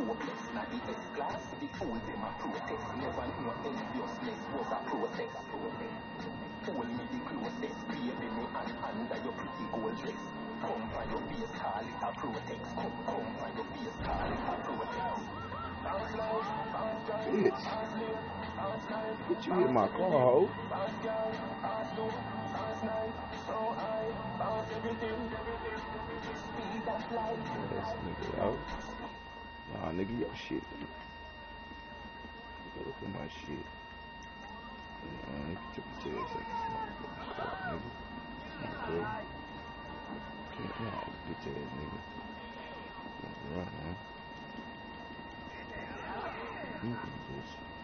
Now the S-class, the fool them a protest. Never know enviousness was a process. Hold me the closest, baby me and under your pretty gold dress. Come for your face, call it a protest. Come, come for your face, call it a protest. Bitch. Get you in my car, ho. This nigga out. 啊，那个要写，这个嘛写，嗯，就这个这个这个，那个，那个，那个，那个，这个那个，这个那个，那个，嗯，嗯，就是。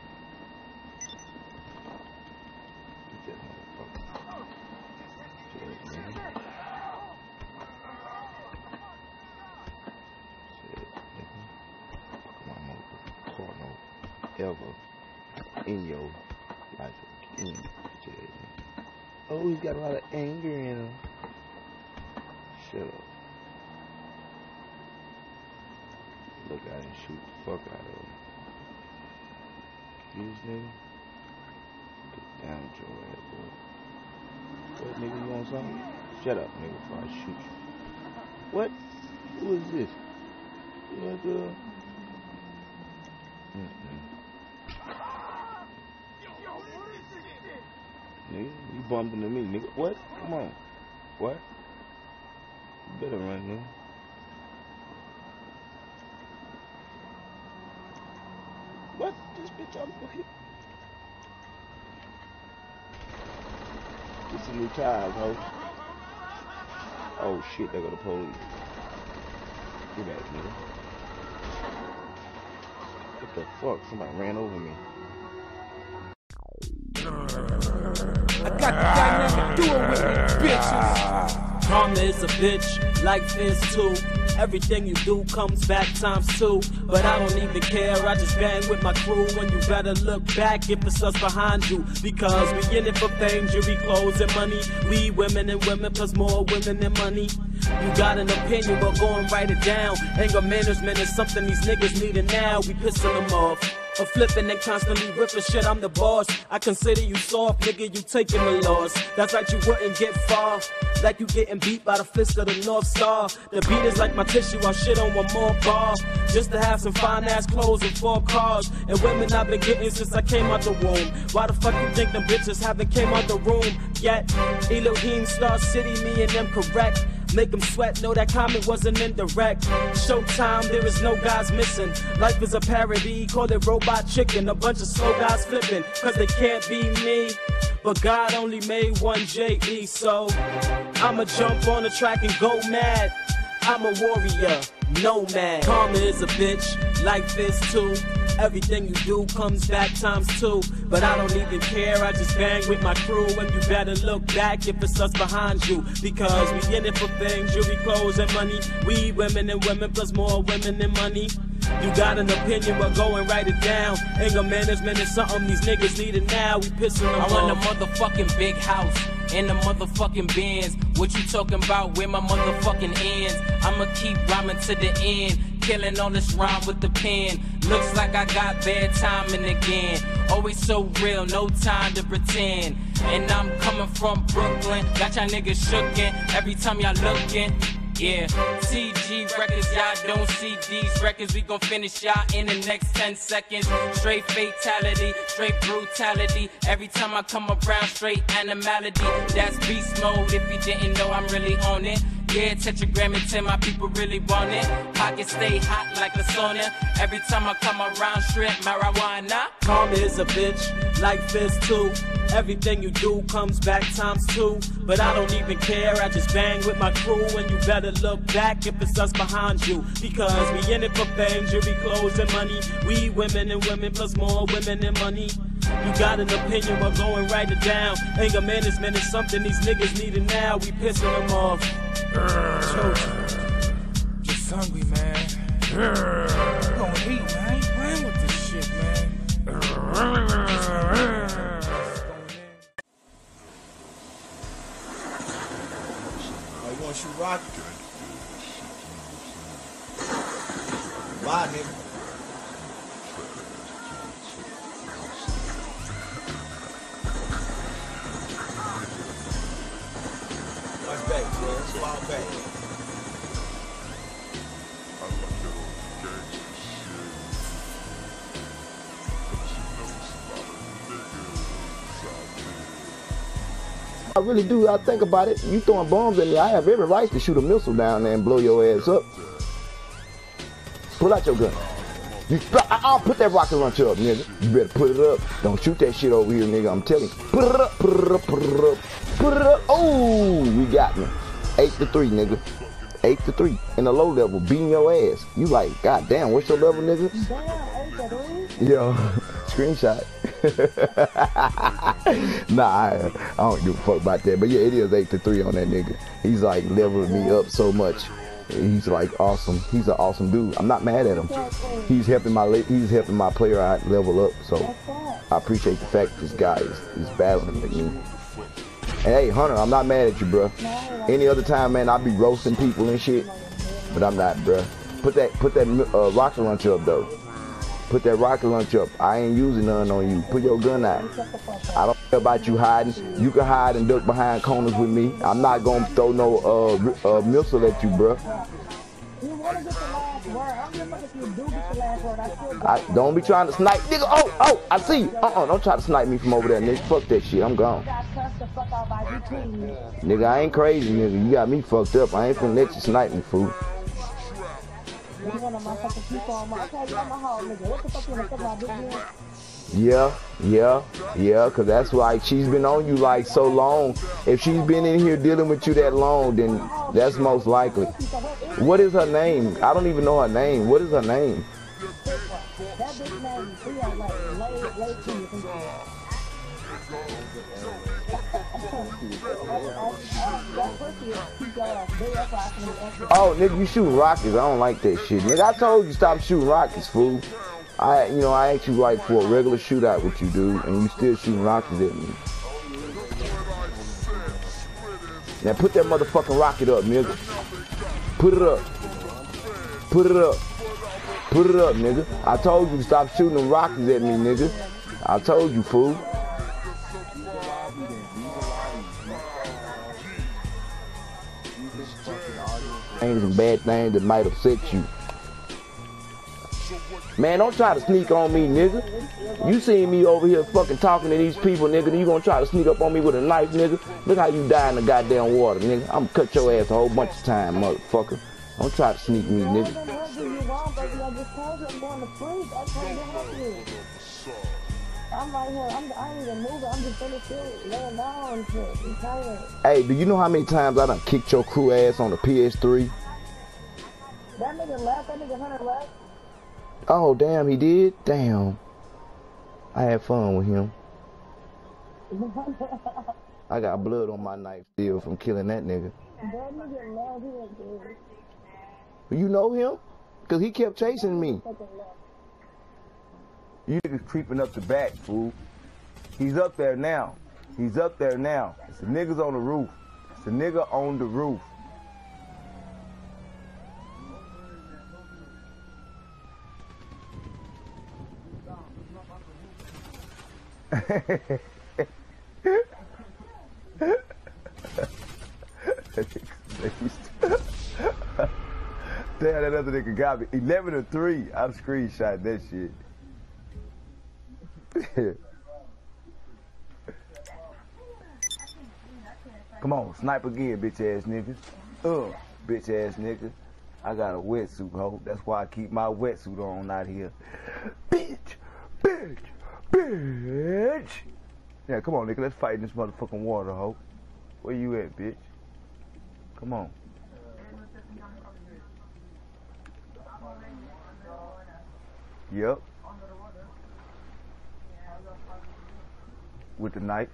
Ever in your life again. Oh, he's got a lot of anger in him. Shut up. Look out and shoot the fuck out of him. These nigga. Get down with your boy. What nigga you want something? Shut up, nigga, before I shoot you. What? Who is this? Nigga. Mm-mm. Nigga, you bumped into me, nigga. What? Come on. What? You better run, nigga. What? This bitch I'm here. This a new tires, ho. Oh shit, they go the police. Get back, nigga. What the fuck? Somebody ran over me. Got the dynamic duo with me, bitches. Karma is a bitch, life is too. Everything you do comes back times two. But I don't even care, I just bang with my crew. And you better look back if it's us behind you. Because we in it for fame, jewelry, clothes, and money. We women and women, plus more women and money. You got an opinion, but go and write it down. Anger management is something these niggas need it now. We pissing them off. Or flipping and constantly ripping shit, I'm the boss. I consider you soft, nigga, you taking the loss. That's right, you wouldn't get far. Like you getting beat by the fist of the North Star. The beat is like my tissue, I'll shit on one more bar. Just to have some fine ass clothes and four cars. And women I've been getting since I came out the womb. Why the fuck you think them bitches haven't came out the room yet? Elohim Star City, me and them correct. Make them sweat, know that comment wasn't indirect. Showtime, there is no guys missing. Life is a parody, call it robot chicken. A bunch of slow guys flipping, cause they can't be me. But God only made one J.E., so I'ma jump on the track and go mad. I'm a warrior, nomad. Karma is a bitch, life is too. Everything you do comes back times two. But I don't even care, I just bang with my crew. And you better look back if it's us behind you. Because we in it for things, jewelry, clothes, and money. We women and women, plus more women and money. You got an opinion, but go and write it down. Anger management is something these niggas need it now. We pissing them I want a motherfucking big house in the motherfucking Benz. What you talking about? Where my motherfucking ends? I'ma keep rhyming to the end. Killing on this rhyme with the pen. Looks like I got bad timing again. Always so real, no time to pretend. And I'm coming from Brooklyn. Got y'all niggas shookin' every time y'all lookin'. Yeah, TG records, y'all don't see these records. We gon' finish y'all in the next 10 seconds. Straight fatality, straight brutality. Every time I come around, straight animality. That's beast mode. If you didn't know, I'm really on it. Yeah, tetragram and 10, my people really want it. Pockets stay hot like a sauna. Every time I come around, strip marijuana. Karma is a bitch, life is too. Everything you do comes back times two. But I don't even care, I just bang with my crew. And you better look back if it's us behind you. Because we in it for fame, jewelry, clothes, and money. We women and women, plus more women and money. You got an opinion, but go and write it down. Anger management is something these niggas need it now. We pissing them off. Just hungry, man. You gonna eat, man. I ain't playing with this shit, man. Oh, you wanna shoot rocket? Bye, nigga. I really do. I think about it. You throwing bombs at me. I have every right to shoot a missile down there and blow your ass up. Pull out your gun. You, I'll put that rocket launcher up, nigga. You better put it up. Don't shoot that shit over here, nigga. I'm telling you. Put it up, put it up, put it up. Put it up. Oh, you got me. Eight to three, nigga. Eight to three. In the low level, beating your ass. You like, god damn, what's your level, nigga? Yo, screenshot. nah, I, I don't give a fuck about that. But yeah, it is eight to three on that nigga. He's like leveling me up so much. He's like awesome. He's an awesome dude. I'm not mad at him. He's helping my he's helping my player out level up. So I appreciate the fact this guy is, is battling with me. Hey, Hunter, I'm not mad at you, bro. Any other time, man, I'd be roasting people and shit, but I'm not, bro. Put that put that uh, rocket launcher up though. Put that rocket launcher up. I ain't using none on you. Put your gun out. I don't care about you hiding. You can hide and duck behind corners with me. I'm not gonna throw no uh, uh missile at you, word. I don't be trying to snipe, nigga. Oh, oh, I see you. Uh-uh, don't try to snipe me from over there, nigga. Fuck that shit. I'm gone. Nigga, I ain't crazy, nigga. You got me fucked up. I ain't finna let you snipe me, fool. You one of my fucking people on my, okay, you on my hog, nigga. What the fuck you wanna fuck my big man? Yeah, yeah, yeah, cause that's like she's been on you like so long. If she's been in here dealing with you that long, then that's most likely. What is her name? I don't even know her name. What is her name? That bitch name, like late, late Oh, nigga, you shooting rockets. I don't like that shit. Nigga, I told you stop shooting rockets, fool. I, you know, I asked you like for a regular shootout with you, dude, and you still shooting rockets at me. Now put that motherfucking rocket up, nigga. Put it up. Put it up. Put it up, nigga. I told you to stop shooting them rockets at me, nigga. I told you, fool. Ain't some bad things that might upset you. Man, don't try to sneak on me, nigga. You seen me over here fucking talking to these people, nigga, you gonna try to sneak up on me with a knife, nigga? Look how you die in the goddamn water, nigga. I'm gonna cut your ass a whole bunch of time, motherfucker. Don't try to sneak me, nigga. I'm right here. I'm, I ain't even moving. I'm just laying down and. Hey, do you know how many times I done kicked your crew ass on the PS3? That nigga left. That nigga Hunter left. Oh, damn, he did? Damn. I had fun with him. I got blood on my knife still from killing that nigga. That nigga left. He went. You know him? Because he kept chasing me. Fucking left. You niggas creeping up the back, fool. He's up there now. He's up there now. It's the niggas on the roof. It's the nigga on the roof. Damn, that other nigga got me. 11 to 3. I screenshot that shit. Come on, snipe again, bitch ass niggas. Uh, bitch ass nigga. I got a wetsuit, ho. That's why I keep my wetsuit on out here. Bitch, bitch, bitch. Yeah, come on, nigga. Let's fight in this motherfucking water, ho. Where you at, bitch? Come on. Yep. With the knife.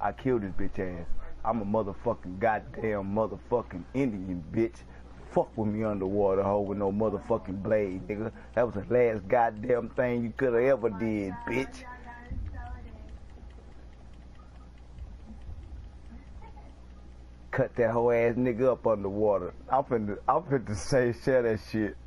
I killed this bitch ass. I'm a motherfucking goddamn motherfucking Indian bitch. Fuck with me underwater, hoe, with no motherfucking blade, nigga. That was the last goddamn thing you could have ever did, bitch. Cut that whole ass nigga up underwater. I'm finna, I'm finna say, share that shit.